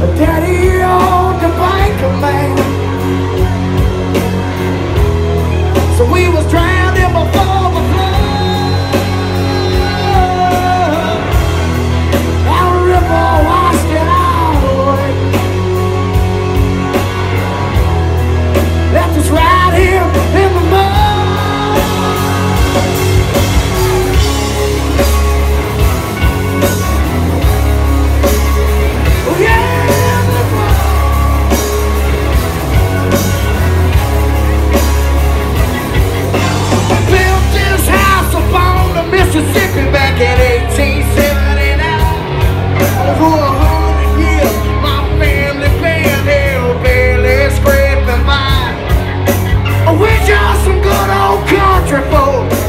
But Dad, We're just some good old country folk.